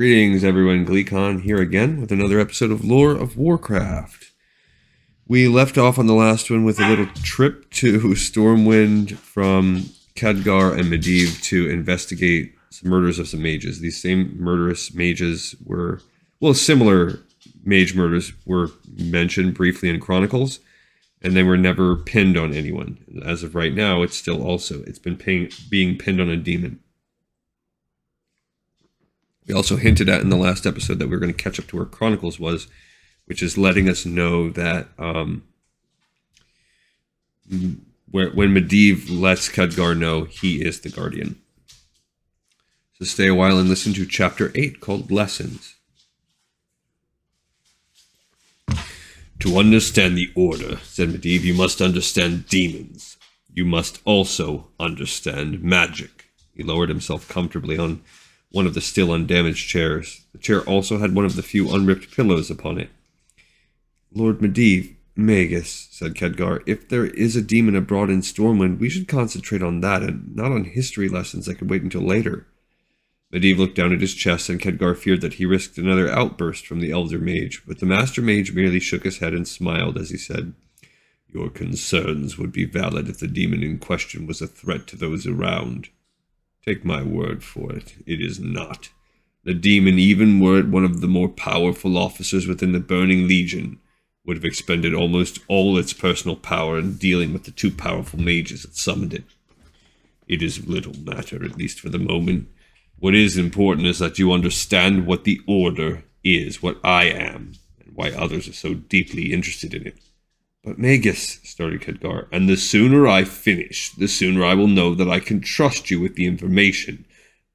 Greetings, everyone. Gleekon here again with another episode of Lore of Warcraft. We left off on the last one with a little trip to Stormwind from Khadgar and Medivh to investigate some murders of some mages. These same murderous mages were, well, similar mage murders were mentioned briefly in Chronicles, and they were never pinned on anyone. As of right now, it's still also it's been being pinned on a demon. We also hinted at in the last episode that we are going to catch up to where Chronicles was, which is letting us know that um, where, when Medivh lets Khadgar know he is the Guardian. So stay a while and listen to Chapter 8 called Lessons. To understand the Order, said Medivh, you must understand demons. You must also understand magic. He lowered himself comfortably on one of the still undamaged chairs. The chair also had one of the few unripped pillows upon it. Lord Medivh, Magus, said Khadgar, if there is a demon abroad in Stormwind, we should concentrate on that and not on history lessons that could wait until later. Medivh looked down at his chest, and Khadgar feared that he risked another outburst from the elder mage, but the master mage merely shook his head and smiled as he said, Your concerns would be valid if the demon in question was a threat to those around. Take my word for it, it is not. The demon, even were it one of the more powerful officers within the Burning Legion, would have expended almost all its personal power in dealing with the two powerful mages that summoned it. It is little matter, at least for the moment. What is important is that you understand what the Order is, what I am, and why others are so deeply interested in it. But Magus, started Khadgar, and the sooner I finish, the sooner I will know that I can trust you with the information,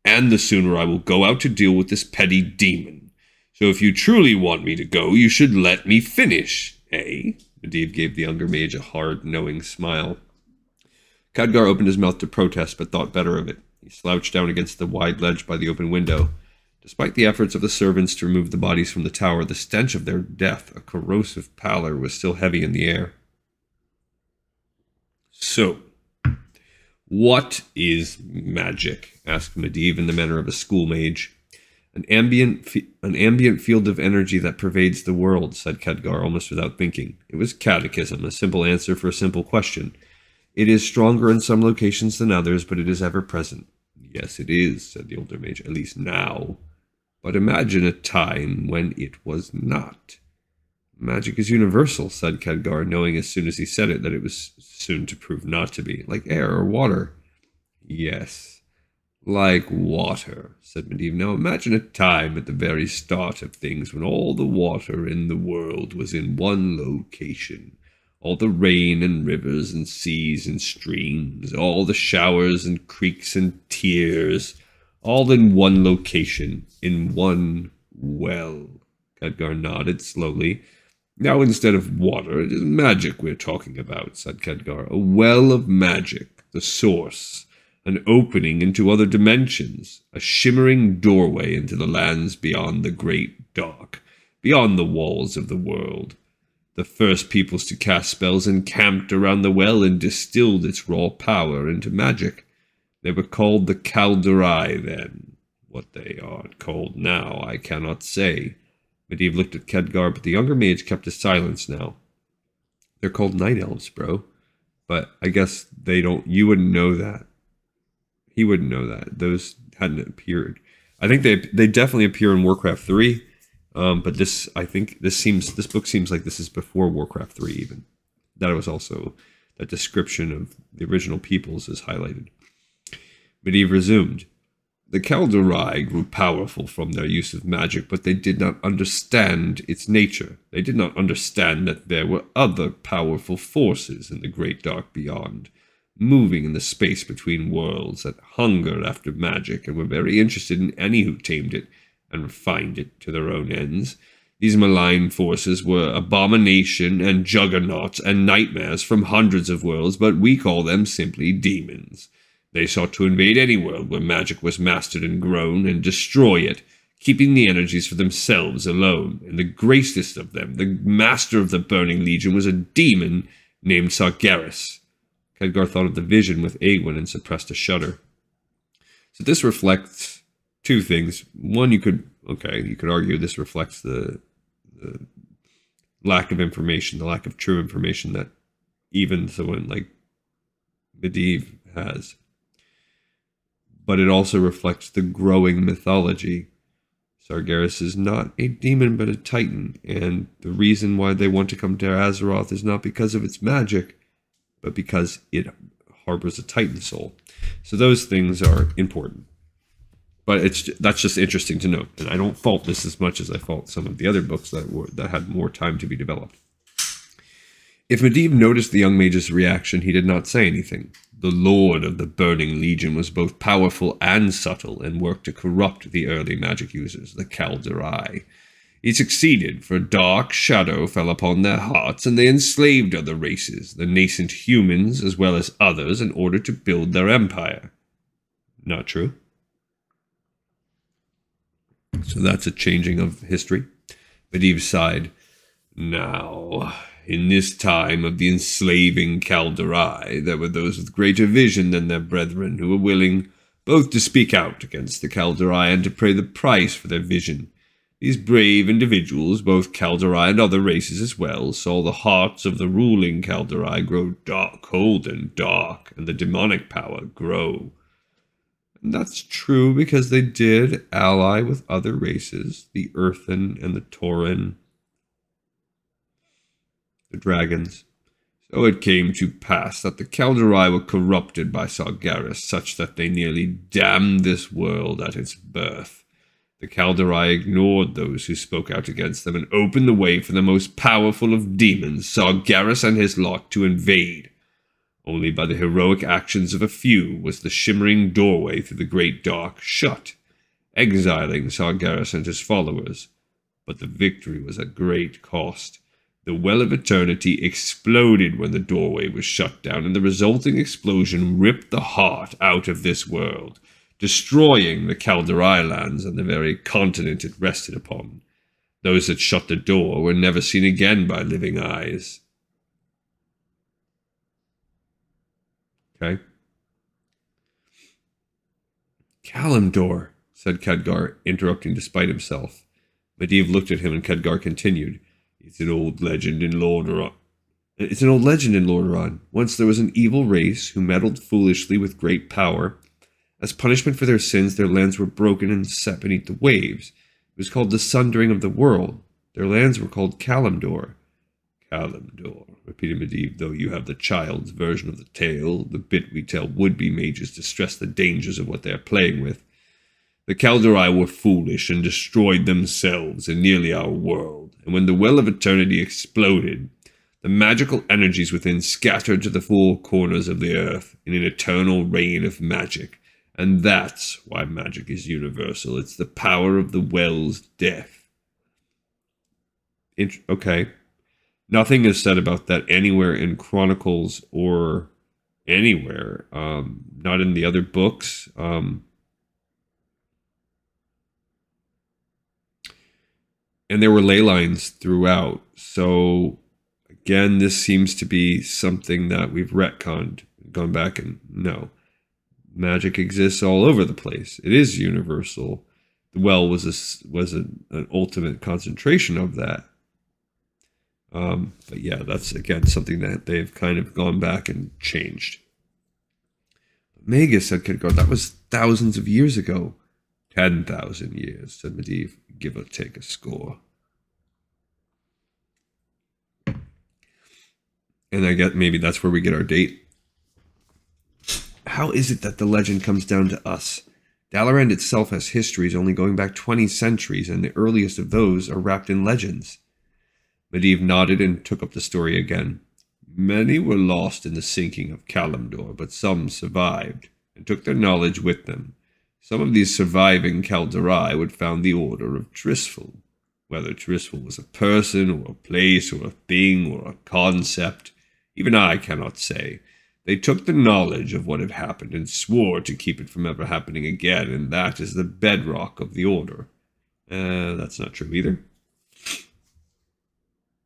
and the sooner I will go out to deal with this petty demon. So if you truly want me to go, you should let me finish, eh? Medivh gave the younger mage a hard, knowing smile. Khadgar opened his mouth to protest, but thought better of it. He slouched down against the wide ledge by the open window. Despite the efforts of the servants to remove the bodies from the tower, the stench of their death, a corrosive pallor, was still heavy in the air. So, what is magic? asked Medivh in the manner of a school mage. An ambient, an ambient field of energy that pervades the world, said Khadgar almost without thinking. It was catechism, a simple answer for a simple question. It is stronger in some locations than others, but it is ever present. Yes, it is, said the older mage, at least now. But imagine a time when it was not. Magic is universal, said Khadgar, knowing as soon as he said it that it was soon to prove not to be, like air or water. Yes, like water, said Medivh. Now imagine a time at the very start of things when all the water in the world was in one location. All the rain and rivers and seas and streams, all the showers and creeks and tears, all in one location, in one well. Khadgar nodded slowly. Now, instead of water, it is magic we're talking about, said Khadgar. A well of magic, the source, an opening into other dimensions, a shimmering doorway into the lands beyond the great dark, beyond the walls of the world. The first peoples to cast spells encamped around the well and distilled its raw power into magic. They were called the Kaldorei then. What they are called now, I cannot say. Medivh looked at Khadgar, but the younger mage kept his silence now. They're called night elves, bro. But I guess they don't. You wouldn't know that. He wouldn't know that. Those hadn't appeared. I think they they definitely appear in Warcraft three. Um, but this, I think, this seems this book seems like this is before Warcraft three even. That was also that description of the original peoples is highlighted. Medivh resumed. The Kaldorei grew powerful from their use of magic, but they did not understand its nature. They did not understand that there were other powerful forces in the great dark beyond, moving in the space between worlds that hungered after magic and were very interested in any who tamed it and refined it to their own ends. These malign forces were abomination and juggernauts and nightmares from hundreds of worlds, but we call them simply demons. They sought to invade any world where magic was mastered and grown and destroy it, keeping the energies for themselves alone. And the greatest of them, the master of the Burning Legion, was a demon named Sargeras. Khadgar thought of the vision with Aegwynn and suppressed a shudder. So this reflects two things. One, you could okay, you could argue this reflects the, the lack of information, the lack of true information that even someone like Medivh has. But it also reflects the growing mythology. Sargeras is not a demon but a titan, and the reason why they want to come to Azeroth is not because of its magic, but because it harbors a titan soul. So those things are important. But it's that's just interesting to note, and I don't fault this as much as I fault some of the other books that were that had more time to be developed. If Medivh noticed the young mage's reaction, he did not say anything. The Lord of the Burning Legion was both powerful and subtle and worked to corrupt the early magic users, the Kaldorei. He succeeded, for a dark shadow fell upon their hearts, and they enslaved other races, the nascent humans as well as others, in order to build their empire. Not true? So that's a changing of history. Medivh sighed. Now, in this time of the enslaving Kaldorei, there were those with greater vision than their brethren who were willing both to speak out against the Kaldorei and to pay the price for their vision. These brave individuals, both Kaldorei and other races as well, saw the hearts of the ruling Kaldorei grow dark, cold and dark, and the demonic power grow. And that's true because they did ally with other races, the Earthen and the Tauren the dragons. So it came to pass that the Kaldorei were corrupted by Sargeras, such that they nearly damned this world at its birth. The Kaldorei ignored those who spoke out against them and opened the way for the most powerful of demons, Sargeras and his lot, to invade. Only by the heroic actions of a few was the shimmering doorway through the great dark shut, exiling Sargeras and his followers. But the victory was at great cost. The well of eternity exploded when the doorway was shut down, and the resulting explosion ripped the heart out of this world, destroying the Kaldorei lands and the very continent it rested upon. Those that shut the door were never seen again by living eyes. Okay. Kalimdor, said Khadgar, interrupting despite himself. Medivh looked at him, and Khadgar continued. It's an old legend in Lordaeron. It's an old legend in Lordaeron. Once there was an evil race who meddled foolishly with great power. As punishment for their sins, their lands were broken and set beneath the waves. It was called the Sundering of the World. Their lands were called Kalimdor. Kalimdor, repeated Medivh, though you have the child's version of the tale, the bit we tell would-be mages to stress the dangers of what they are playing with. The Kaldorei were foolish and destroyed themselves and nearly our world, and when the Well of Eternity exploded, the magical energies within scattered to the four corners of the earth in an eternal rain of magic. And that's why magic is universal. It's the power of the well's death. Okay. Nothing is said about that anywhere in Chronicles or anywhere. Um, not in the other books. Um, and there were ley lines throughout. So again, this seems to be something that we've retconned, gone back and no, magic exists all over the place. It is universal. The well was a, was a, an ultimate concentration of that. Um, but yeah, that's again something that they've kind of gone back and changed. Magus said Khadgar, that was thousands of years ago. Ten thousand years, said Medivh give or take a score. And I get maybe that's where we get our date. How is it that the legend comes down to us? Dalaran itself has histories only going back 20 centuries, and the earliest of those are wrapped in legends. Medivh nodded and took up the story again. Many were lost in the sinking of Kalimdor, but some survived, and took their knowledge with them. Some of these surviving Kaldorei would found the Order of Tirisfal. Whether Tirisfal was a person, or a place, or a thing, or a concept, even I cannot say. They took the knowledge of what had happened and swore to keep it from ever happening again, and that is the bedrock of the Order. Uh, that's not true either.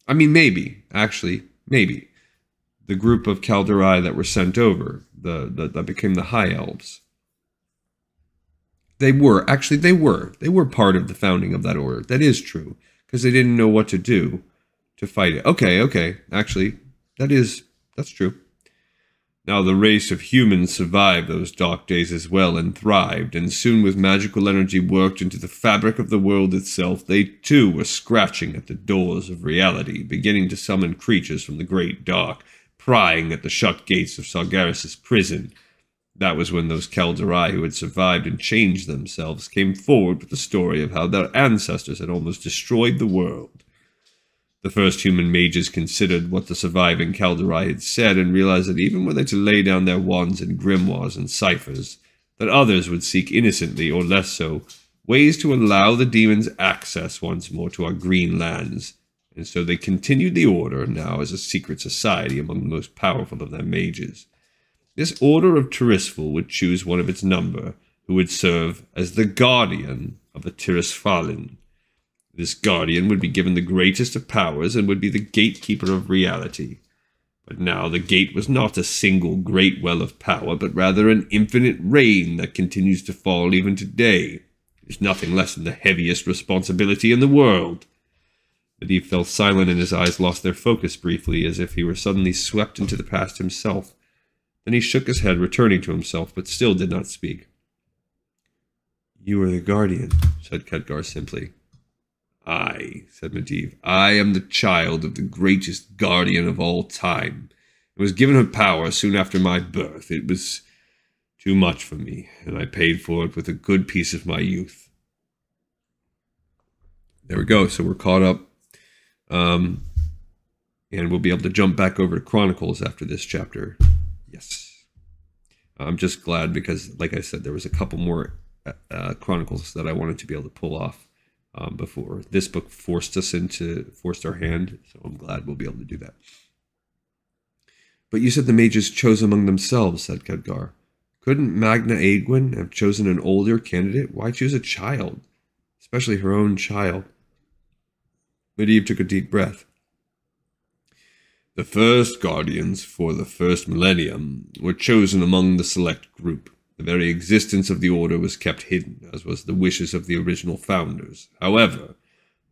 I mean, maybe, actually, maybe. The group of Kaldorei that were sent over, the, the that became the High Elves They were. Actually, they were. They were part of the founding of that order. That is true. Because they didn't know what to do to fight it. Okay, okay. Actually, that is. That's true. Now the race of humans survived those dark days as well and thrived, and soon with magical energy worked into the fabric of the world itself, they too were scratching at the doors of reality, beginning to summon creatures from the great dark, prying at the shut gates of Sargeras' prison. That was when those Kaldorei who had survived and changed themselves came forward with the story of how their ancestors had almost destroyed the world. The first human mages considered what the surviving Kaldorei had said and realized that even were they to lay down their wands and grimoires and ciphers, that others would seek innocently or less so ways to allow the demons access once more to our green lands. And so they continued the order now as a secret society among the most powerful of their mages. This order of Tirisfal would choose one of its number, who would serve as the guardian of the Tirisfallen, this guardian would be given the greatest of powers and would be the gatekeeper of reality. But now the gate was not a single great well of power, but rather an infinite rain that continues to fall even today. It is nothing less than the heaviest responsibility in the world. Medivh fell silent and his eyes lost their focus briefly, as if he were suddenly swept into the past himself. Then he shook his head, returning to himself, but still did not speak. You are the guardian, said Khadgar simply. I, said Medivh, I am the child of the greatest guardian of all time. I was given her power soon after my birth. It was too much for me, and I paid for it with a good piece of my youth. There we go. So we're caught up. Um, and we'll be able to jump back over to Chronicles after this chapter. Yes. I'm just glad because, like I said, there was a couple more uh, Chronicles that I wanted to be able to pull off um, before. This book forced us into, forced our hand, so I'm glad we'll be able to do that. But you said the mages chose among themselves, said Khadgar. Couldn't Magna Aegwynn have chosen an older candidate? Why choose a child? Especially her own child. Medivh took a deep breath. The first guardians for the first millennium were chosen among the select group. The very existence of the order was kept hidden, as was the wishes of the original founders. However,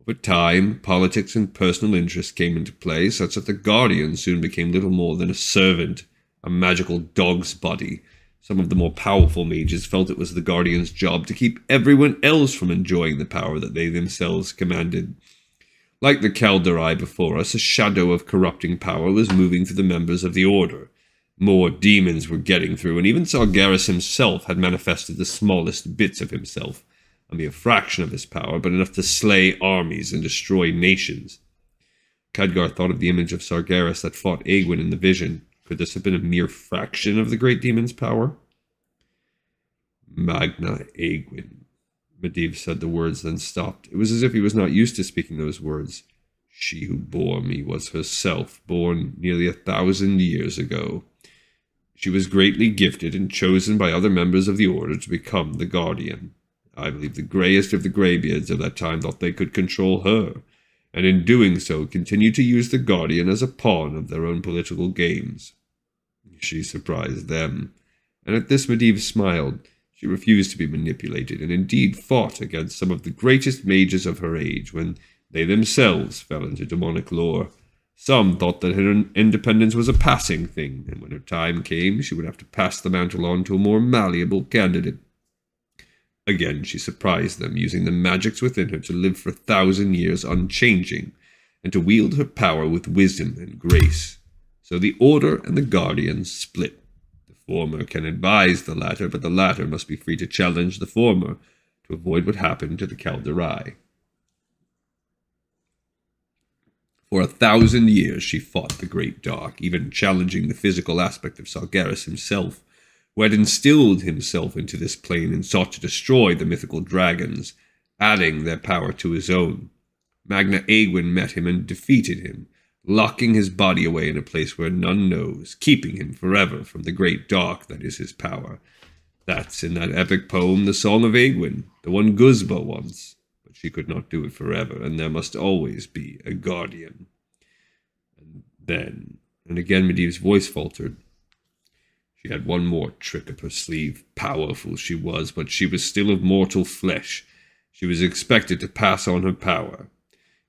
over time, politics and personal interests came into play, such that the Guardian soon became little more than a servant, a magical dog's body. Some of the more powerful mages felt it was the Guardian's job to keep everyone else from enjoying the power that they themselves commanded. Like the Kaldorei before us, a shadow of corrupting power was moving through the members of the Order. More demons were getting through, and even Sargeras himself had manifested the smallest bits of himself, a mere fraction of his power, but enough to slay armies and destroy nations. Khadgar thought of the image of Sargeras that fought Aegwynn in the vision. Could this have been a mere fraction of the great demon's power? Magna Aegwynn. Medivh said the words, then stopped. It was as if he was not used to speaking those words. She who bore me was herself born nearly a thousand years ago. She was greatly gifted and chosen by other members of the order to become the guardian. I believe the greyest of the greybeards of that time thought they could control her, and in doing so continued to use the guardian as a pawn of their own political games. She surprised them, and at this Medivh smiled. She refused to be manipulated, and indeed fought against some of the greatest mages of her age when they themselves fell into demonic lore. Some thought that her independence was a passing thing, and when her time came, she would have to pass the mantle on to a more malleable candidate. Again, she surprised them, using the magics within her to live for a thousand years unchanging, and to wield her power with wisdom and grace. So the Order and the Guardians split. The former can advise the latter, but the latter must be free to challenge the former to avoid what happened to the Kaldorei. For a thousand years she fought the Great Dark, even challenging the physical aspect of Sargeras himself, who had instilled himself into this plane and sought to destroy the mythical dragons, adding their power to his own. Magna Aegwynn met him and defeated him, locking his body away in a place where none knows, keeping him forever from the great dark that is his power. That's in that epic poem, The Song of Aegwynn, the one Guzba wants she could not do it forever, and there must always be a guardian. And then, and again Medivh's voice faltered, She had one more trick up her sleeve. Powerful she was, but she was still of mortal flesh. She was expected to pass on her power.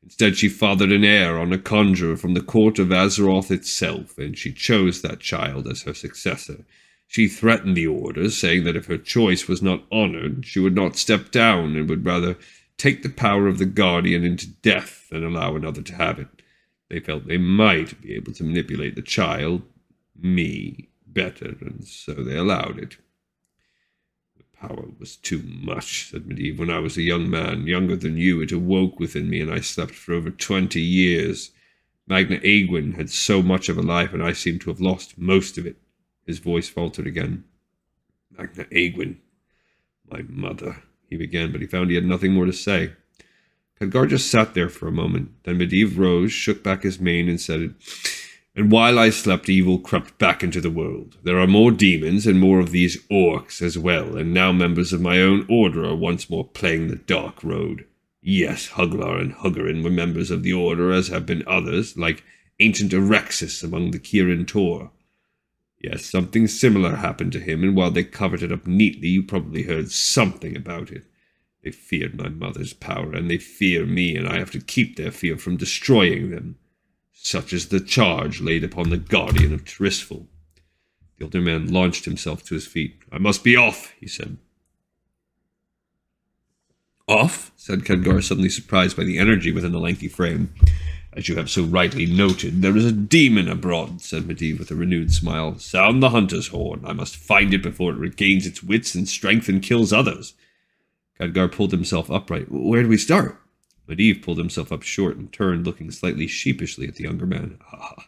Instead, she fathered an heir on a conjurer from the court of Azeroth itself, and she chose that child as her successor. She threatened the order, saying that if her choice was not honored, she would not step down and would rather take the power of the Guardian into death and allow another to have it. They felt they might be able to manipulate the child, me, better, and so they allowed it. The power was too much, said Medivh. When I was a young man, younger than you, it awoke within me, and I slept for over twenty years. Magna Aegwynn had so much of a life, and I seemed to have lost most of it. His voice faltered again. Magna Aegwynn, my mother, he began, but he found he had nothing more to say. Khadgar just sat there for a moment. Then Medivh rose, shook back his mane, and said, And while I slept, evil crept back into the world. There are more demons and more of these orcs as well, and now members of my own order are once more playing the dark road. Yes, Huglar and Huggerin were members of the order, as have been others, like ancient Erexus among the Kirin Tor. Yes, something similar happened to him, and while they covered it up neatly, you probably heard something about it. They feared my mother's power, and they fear me, and I have to keep their fear from destroying them. Such is the charge laid upon the guardian of Tirisfal. The older man launched himself to his feet. I must be off, he said. Off? said Khadgar, suddenly surprised by the energy within the lengthy frame. As you have so rightly noted, there is a demon abroad, said Medivh with a renewed smile. Sound the hunter's horn. I must find it before it regains its wits and strength and kills others. Khadgar pulled himself upright. Where do we start? Medivh pulled himself up short and turned, looking slightly sheepishly at the younger man. Ah,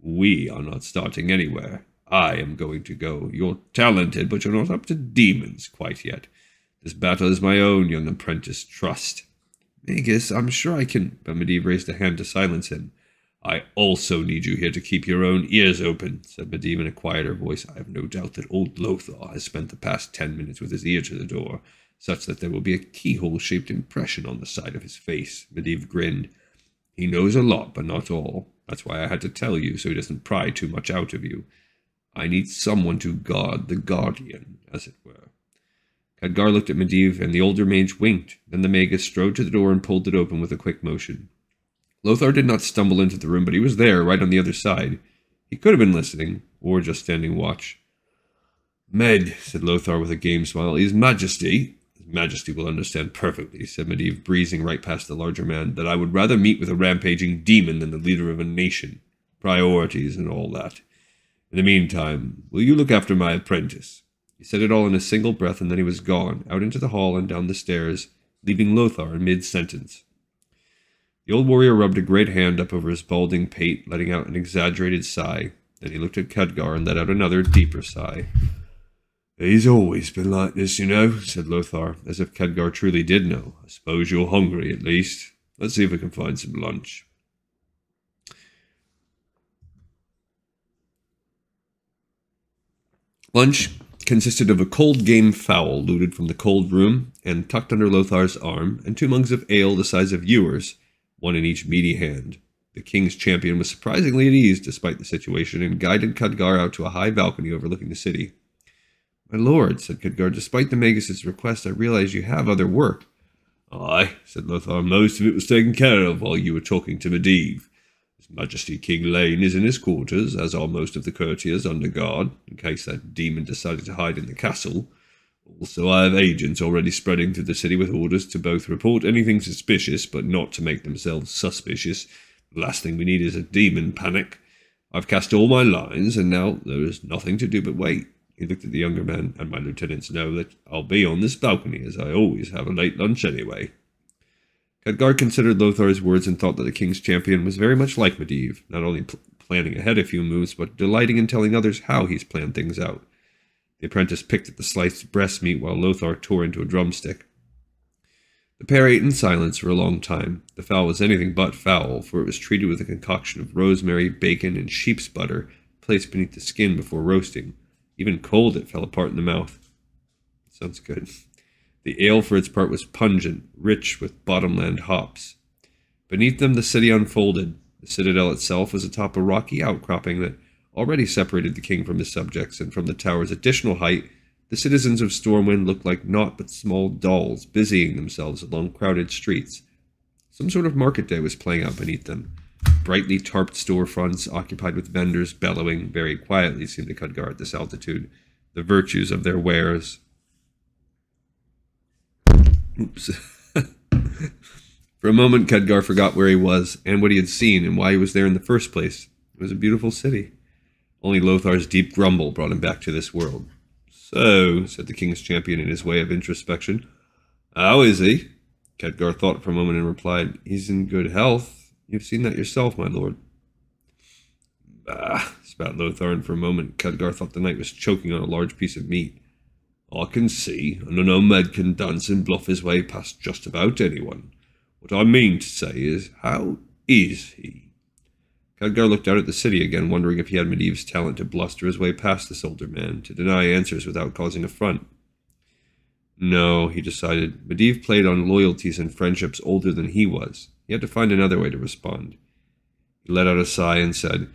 we are not starting anywhere. I am going to go. You're talented, but you're not up to demons quite yet. This battle is my own, young apprentice. Trust. Magus, I'm sure I can. Medivh raised a hand to silence him. I also need you here to keep your own ears open, said Medivh in a quieter voice. I have no doubt that old Lothar has spent the past ten minutes with his ear to the door, such that there will be a keyhole-shaped impression on the side of his face. Medivh grinned. He knows a lot, but not all. That's why I had to tell you, so he doesn't pry too much out of you. I need someone to guard the Guardian, as it were. Khadgar looked at Medivh, and the older mage winked. Then the magus strode to the door and pulled it open with a quick motion. Lothar did not stumble into the room, but he was there, right on the other side. He could have been listening, or just standing watch. Med, said Lothar with a game smile, His Majesty, His Majesty will understand perfectly, said Medivh, breezing right past the larger man, that I would rather meet with a rampaging demon than the leader of a nation. Priorities and all that. In the meantime, will you look after my apprentice? He said it all in a single breath, and then he was gone, out into the hall and down the stairs, leaving Lothar in mid sentence. The old warrior rubbed a great hand up over his balding pate, letting out an exaggerated sigh. Then he looked at Khadgar and let out another, deeper sigh. He's always been like this, you know, said Lothar, as if Khadgar truly did know. I suppose you're hungry, at least. Let's see if we can find some lunch. Lunch consisted of a cold game fowl looted from the cold room and tucked under Lothar's arm, and two mugs of ale the size of ewers, one in each meaty hand. The king's champion was surprisingly at ease despite the situation, and guided Khadgar out to a high balcony overlooking the city. My lord, said Khadgar, despite the Magus's request, I realize you have other work. Aye, said Lothar, most of it was taken care of while you were talking to Medivh. His Majesty King Llane is in his quarters, as are most of the courtiers under guard, in case that demon decided to hide in the castle. Also, I have agents already spreading through the city with orders to both report anything suspicious, but not to make themselves suspicious. The last thing we need is a demon panic. I've cast all my lines, and now there is nothing to do but wait. He looked at the younger man, and my lieutenants know that I'll be on this balcony, as I always have a late lunch anyway. Khadgar considered Lothar's words and thought that the king's champion was very much like Medivh, not only pl- planning ahead a few moves, but delighting in telling others how he's planned things out. The apprentice picked at the sliced breast meat while Lothar tore into a drumstick. The pair ate in silence for a long time. The fowl was anything but foul, for it was treated with a concoction of rosemary, bacon, and sheep's butter placed beneath the skin before roasting. Even cold, it fell apart in the mouth. Sounds good. The ale, for its part, was pungent, rich with bottomland hops. Beneath them, the city unfolded. The citadel itself was atop a rocky outcropping that already separated the king from his subjects, and from the tower's additional height, the citizens of Stormwind looked like naught but small dolls busying themselves along crowded streets. Some sort of market day was playing out beneath them. Brightly tarped storefronts occupied with vendors bellowing very quietly seemed to Khadgar at this altitude the virtues of their wares. Oops. For a moment, Khadgar forgot where he was and what he had seen and why he was there in the first place. It was a beautiful city. Only Lothar's deep grumble brought him back to this world. So, said the king's champion in his way of introspection, how is he? Khadgar thought for a moment and replied, He's in good health. You've seen that yourself, my lord. Bah, spat Lothar, and for a moment Khadgar thought the knight was choking on a large piece of meat. I can see, and I know Med can dance and bluff his way past just about anyone. What I mean to say is, how is he? Khadgar looked out at the city again, wondering if he had Medivh's talent to bluster his way past this older man, to deny answers without causing affront. No, he decided. Medivh played on loyalties and friendships older than he was. He had to find another way to respond. He let out a sigh and said,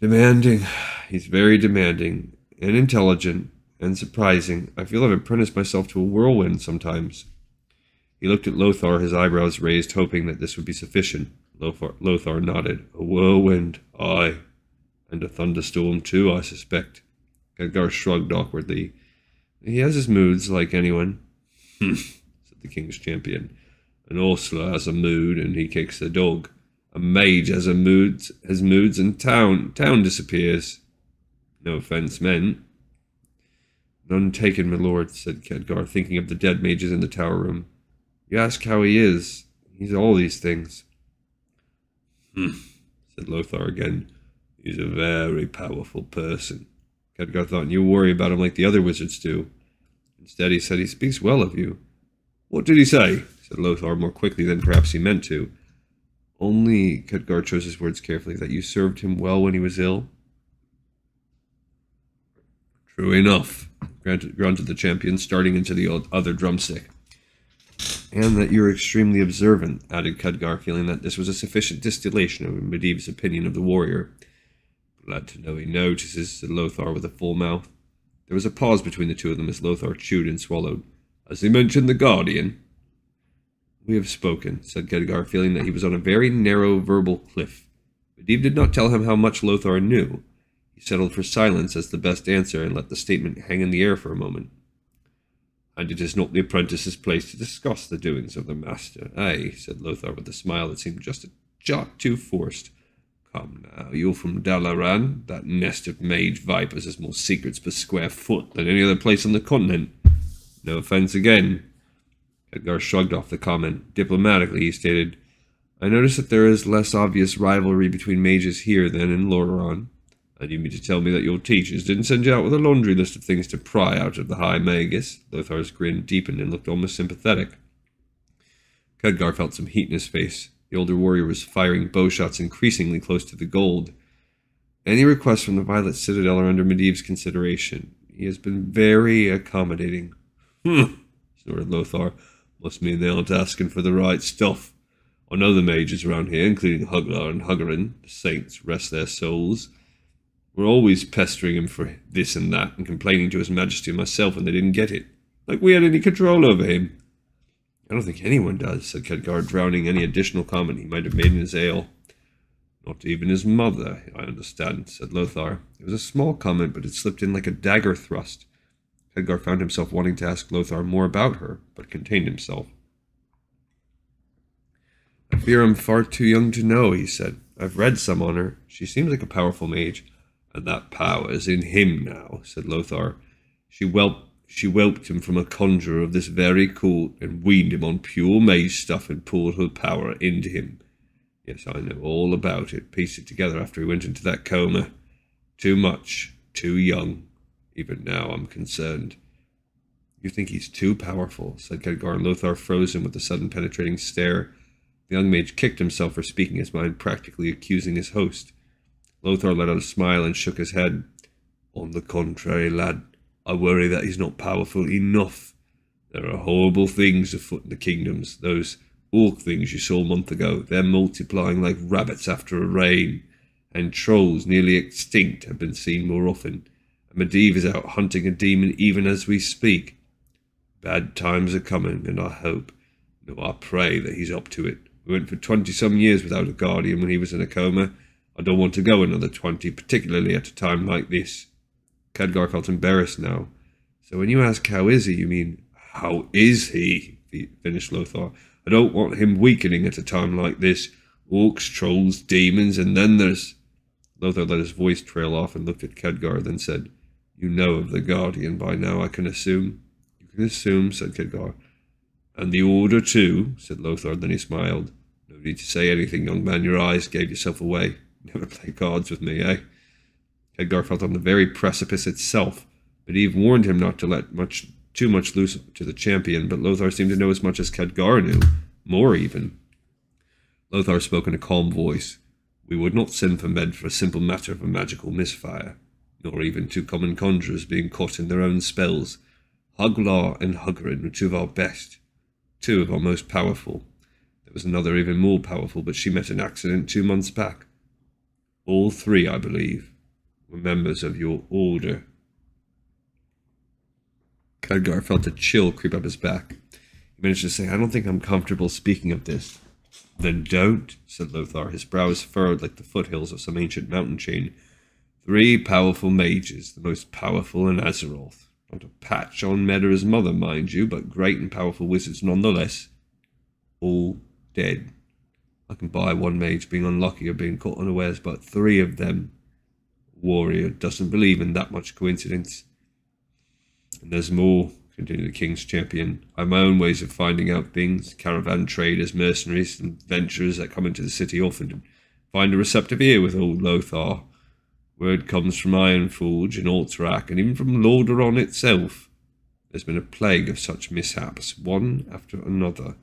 Demanding. He's very demanding, and intelligent, and surprising. I feel I've apprenticed myself to a whirlwind sometimes. He looked at Lothar, his eyebrows raised, hoping that this would be sufficient. Lothar, Lothar nodded. A whirlwind, aye. And a thunderstorm, too, I suspect. Khadgar shrugged awkwardly. He has his moods, like anyone. said the king's champion. An ostler has a mood, and he kicks the dog. A mage has a mood, has moods, and town town disappears. No offence meant. None taken, my lord, said Khadgar, thinking of the dead mages in the tower room. You ask how he is. He's all these things. Hmm, said Lothar again. He's a very powerful person. Khadgar thought you worry about him like the other wizards do. Instead, he said he speaks well of you. What did he say? said Lothar more quickly than perhaps he meant to. Only, Khadgar chose his words carefully, that you served him well when he was ill. True enough, grunted the champion, starting into the other drumstick. And that you're extremely observant, added Khadgar, feeling that this was a sufficient distillation of Medivh's opinion of the warrior. Glad to know he notices, said Lothar with a full mouth. There was a pause between the two of them as Lothar chewed and swallowed. Has he mentioned the Guardian? We have spoken, said Khadgar, feeling that he was on a very narrow verbal cliff. Medivh did not tell him how much Lothar knew. He settled for silence as the best answer and let the statement hang in the air for a moment. And it is not the apprentice's place to discuss the doings of the master. Ay, said Lothar with a smile that seemed just a jot too forced. Come now, you're from Dalaran. That nest of mage vipers has more secrets per square foot than any other place on the continent. No offence again. Khadgar shrugged off the comment. Diplomatically, he stated, I notice that there is less obvious rivalry between mages here than in Lordaeron. And you mean to tell me that your teachers didn't send you out with a laundry list of things to pry out of the High Magus? Lothar's grin deepened and looked almost sympathetic. Khadgar felt some heat in his face. The older warrior was firing bow shots increasingly close to the gold. Any requests from the Violet Citadel are under Medivh's consideration. He has been very accommodating. Hmm, snorted Lothar. Must mean they aren't asking for the right stuff. I know the mages around here, including Huglar and Huggerin. The saints rest their souls. We're always pestering him for this and that and complaining to His Majesty and myself when they didn't get it. Like we had any control over him. I don't think anyone does, said Khadgar, drowning any additional comment he might have made in his ale. Not even his mother, I understand, said Lothar. It was a small comment, but it slipped in like a dagger thrust. Khadgar found himself wanting to ask Lothar more about her, but contained himself. I fear I'm far too young to know, he said. I've read some on her. She seems like a powerful mage. And that power is in him now, said Lothar. She whelped, she whelped him from a conjurer of this very court and weaned him on pure mage stuff and poured her power into him. Yes, I know all about it. Pieced it together after he went into that coma. Too much, too young. Even now I'm concerned. You think he's too powerful, said Khadgar, and Lothar froze him with a sudden penetrating stare. The young mage kicked himself for speaking his mind, practically accusing his host. Lothar let out a smile and shook his head. On the contrary, lad, I worry that he's not powerful enough. There are horrible things afoot in the kingdoms. Those orc things you saw a month ago, they're multiplying like rabbits after a rain. and trolls nearly extinct have been seen more often, and Medivh is out hunting a demon even as we speak. Bad times are coming, and I hope, no, I pray that he's up to it. We went for twenty some years without a guardian when he was in a coma. I don't want to go another twenty, particularly at a time like this. Khadgar felt embarrassed now. So when you ask how is he, you mean, how is he? finished Lothar. I don't want him weakening at a time like this. Orcs, trolls, demons, and then there's... Lothar let his voice trail off and looked at Khadgar, then said, You know of the Guardian by now, I can assume. You can assume, said Khadgar. And the Order, too, said Lothar, then he smiled. No need to say anything, young man. Your eyes gave yourself away. Never play cards with me, eh? Khadgar felt on the very precipice itself, but Eve warned him not to let much too much loose to the champion, but Lothar seemed to know as much as Khadgar knew, more even. Lothar spoke in a calm voice. We would not send for men for a simple matter of a magical misfire, nor even two common conjurers being caught in their own spells. Huglar and Hugrin were two of our best, two of our most powerful. There was another even more powerful, but she met an accident two months back. All three, I believe, were members of your order. Khadgar felt a chill creep up his back. He managed to say, I don't think I'm comfortable speaking of this. Then don't, said Lothar, his brows furrowed like the foothills of some ancient mountain chain. Three powerful mages, the most powerful in Azeroth. Not a patch on Medivh's mother, mind you, but great and powerful wizards nonetheless. All dead. I can buy one mage being unlucky or being caught unawares, but three of them. Warrior doesn't believe in that much coincidence. And there's more, continued the King's champion. I have my own ways of finding out things. Caravan traders, mercenaries, and venturers that come into the city often find a receptive ear with old Lothar. Word comes from Ironforge and Alterac, and even from Lordaeron itself. There's been a plague of such mishaps, one after another.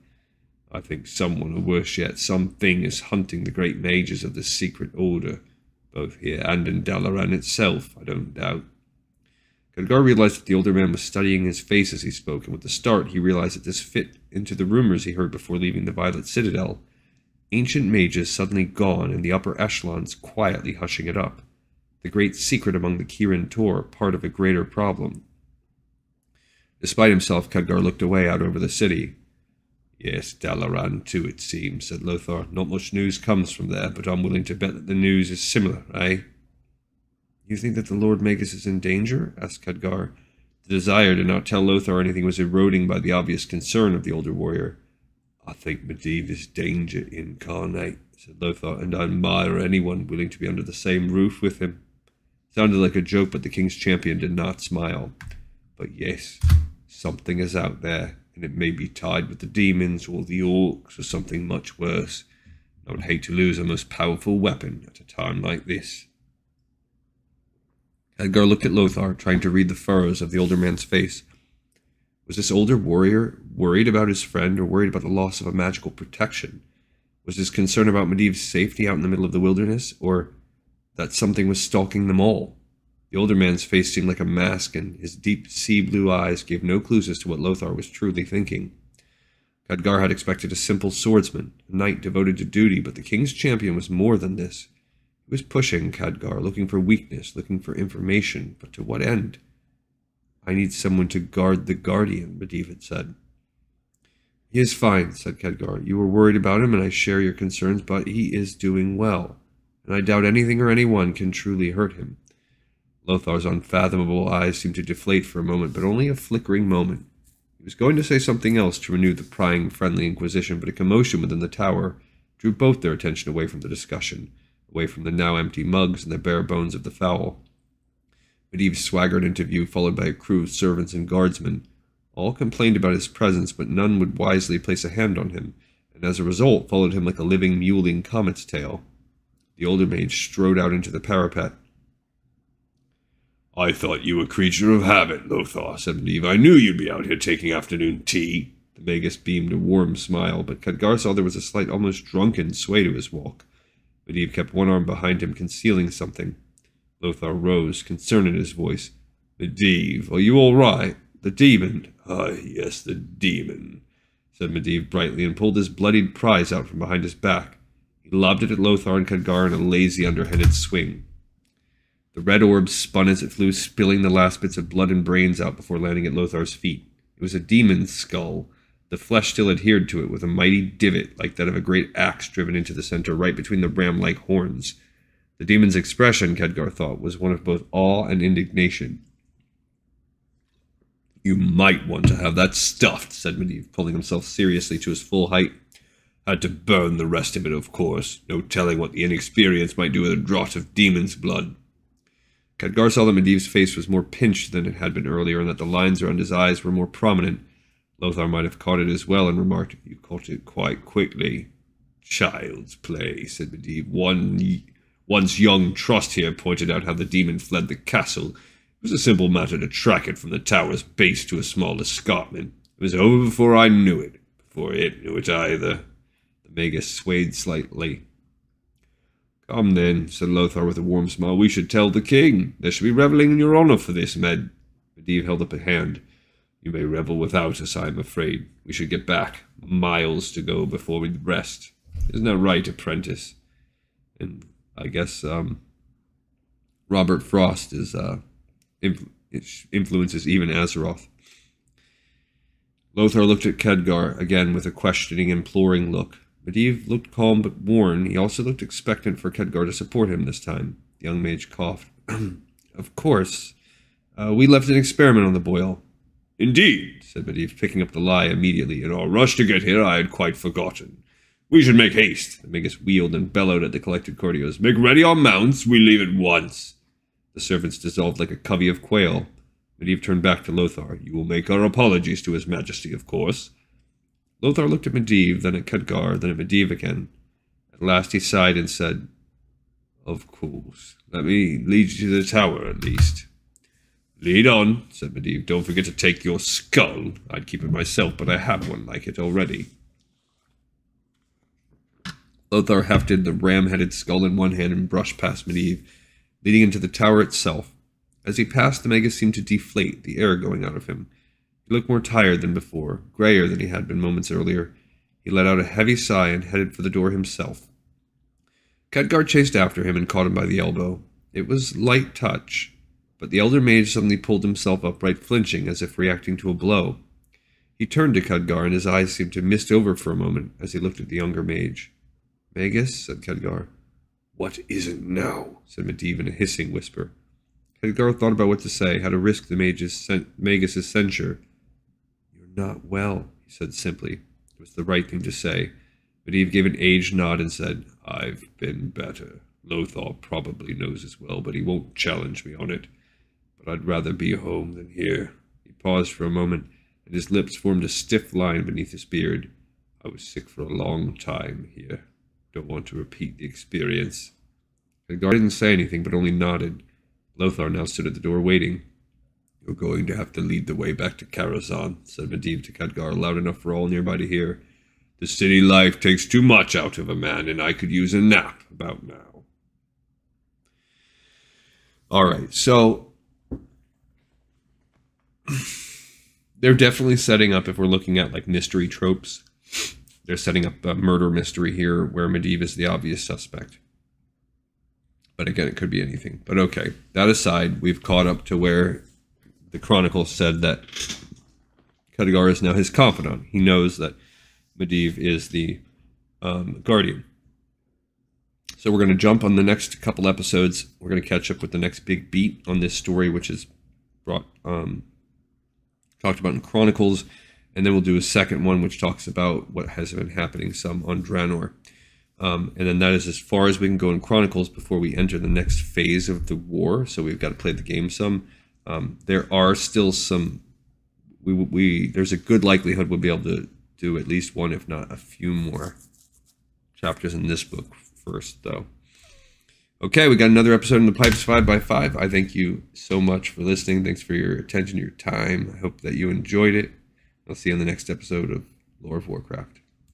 I think someone, or worse yet, something is hunting the great mages of the secret order, both here and in Dalaran itself, I don't doubt. Khadgar realized that the older man was studying his face as he spoke, and with a start he realized that this fit into the rumors he heard before leaving the Violet Citadel. Ancient mages suddenly gone, and the upper echelons quietly hushing it up. The great secret among the Kirin Tor, part of a greater problem. Despite himself, Khadgar looked away out over the city. Yes, Dalaran too, it seems, said Lothar. Not much news comes from there, but I'm willing to bet that the news is similar, eh? You think that the Lord Magus is in danger? asked Khadgar. The desire to not tell Lothar anything was eroding by the obvious concern of the older warrior. I think Medivh is danger incarnate, said Lothar, and I admire anyone willing to be under the same roof with him. It sounded like a joke, but the king's champion did not smile. But yes, something is out there, and it may be tied with the demons or the orcs or something much worse. I would hate to lose a most powerful weapon at a time like this. Khadgar looked at Lothar, trying to read the furrows of the older man's face. Was this older warrior worried about his friend or worried about the loss of a magical protection? Was his concern about Medivh's safety out in the middle of the wilderness, or that something was stalking them all? The older man's face seemed like a mask, and his deep sea blue eyes gave no clues as to what Lothar was truly thinking. Khadgar had expected a simple swordsman, a knight devoted to duty, but the king's champion was more than this. He was pushing Khadgar, looking for weakness, looking for information, but to what end? I need someone to guard the Guardian, Medivh had said. He is fine, said Khadgar. You were worried about him, and I share your concerns, but he is doing well, and I doubt anything or anyone can truly hurt him. Lothar's unfathomable eyes seemed to deflate for a moment, but only a flickering moment. He was going to say something else to renew the prying, friendly inquisition, but a commotion within the tower drew both their attention away from the discussion away from the now empty mugs and the bare bones of the fowl. Medivh swaggered into view, followed by a crew of servants and guardsmen. All complained about his presence, but none would wisely place a hand on him, and as a result followed him like a living mewling comet's tail. The older mage strode out into the parapet. I thought you a creature of habit, Lothar, said Medivh. I knew you'd be out here taking afternoon tea. The Magus beamed a warm smile, but Khadgar saw there was a slight, almost drunken sway to his walk. Medivh kept one arm behind him, concealing something. Lothar rose, concern in his voice. Medivh, are you all right? The demon? Ah, yes, the demon, said Medivh brightly, and pulled his bloodied prize out from behind his back. He lobbed it at Lothar and Khadgar in a lazy underhanded swing. The red orb spun as it flew, spilling the last bits of blood and brains out before landing at Lothar's feet. It was a demon's skull. The flesh still adhered to it with a mighty divot like that of a great axe driven into the center right between the ram-like horns. The demon's expression, Khadgar thought, was one of both awe and indignation. You might want to have that stuffed, said Medivh, pulling himself seriously to his full height. Had to burn the rest of it, of course. No telling what the inexperienced might do with a draught of demon's blood. Saw that Medivh's face was more pinched than it had been earlier, and that the lines around his eyes were more prominent. Lothar might have caught it as well, and remarked, You caught it quite quickly. Child's play, said Medivh. One, once young Trust here pointed out how the demon fled the castle it was a simple matter to track it from the tower's base to a small escarpment. It was over before I knew it, before it knew it either. The Magus swayed slightly. Come then, said Lothar with a warm smile. We should tell the king. There should be revelling in your honor for this, Med. Medivh held up a hand. You may revel without us, I am afraid. We should get back. Miles to go before we rest. Isn't that right, apprentice? And I guess um, Robert Frost is uh, influences even Azeroth. Lothar looked at Khadgar again with a questioning, imploring look. Medivh looked calm but worn. He also looked expectant for Khadgar to support him this time. The young mage coughed. of course. Uh, we left an experiment on the boil. Indeed, said Medivh, picking up the lie immediately. In our rush to get here, I had quite forgotten. We should make haste. The Magus wheeled and bellowed at the collected courtiers. Make ready our mounts. We leave at once. The servants dissolved like a covey of quail. Medivh turned back to Lothar. You will make our apologies to his majesty, of course. Lothar looked at Medivh, then at Khadgar, then at Medivh again. At last he sighed and said, Of course. Let me lead you to the tower, at least. Lead on, said Medivh. Don't forget to take your skull. I'd keep it myself, but I have one like it already. Lothar hefted the ram-headed skull in one hand and brushed past Medivh leading into the tower itself. As he passed, the Magus seemed to deflate, the air going out of him. He looked more tired than before, grayer than he had been moments earlier. He let out a heavy sigh and headed for the door himself. Khadgar chased after him and caught him by the elbow. It was light touch, but the elder mage suddenly pulled himself upright, flinching as if reacting to a blow. He turned to Khadgar, and his eyes seemed to mist over for a moment as he looked at the younger mage. Magus, said Khadgar. What is it now? said Medivh in a hissing whisper. Khadgar thought about what to say, how to risk the mage's Magus's censure. Not well, he said simply. It was the right thing to say. But Eve gave an aged nod and said, I've been better. Lothar probably knows as well, but he won't challenge me on it. But I'd rather be home than here. He paused for a moment, and his lips formed a stiff line beneath his beard. I was sick for a long time here. Don't want to repeat the experience. Khadgar didn't say anything, but only nodded. Lothar now stood at the door waiting. You're going to have to lead the way back to Karazhan, said Medivh to Khadgar, loud enough for all nearby to hear. The city life takes too much out of a man, and I could use a nap about now. All right, so they're definitely setting up, if we're looking at like mystery tropes, they're setting up a murder mystery here where Medivh is the obvious suspect. But again, it could be anything. But okay, that aside, we've caught up to where the Chronicle said that Khadgar is now his confidant. He knows that Medivh is the um, guardian. So we're going to jump on the next couple episodes. We're going to catch up with the next big beat on this story, which is brought um, talked about in Chronicles and then we'll do a second one which talks about what has been happening some on Draenor. Um, and then that is as far as we can go in Chronicles before we enter the next phase of the war. So we've got to play the game some. Um, there are still some. We, we there's a good likelihood we'll be able to do at least one, if not a few more chapters in this book first, though. Okay, we got another episode in the pipes five by five. I thank you so much for listening. Thanks for your attention, your time. I hope that you enjoyed it. I'll see you on the next episode of Lore of Warcraft.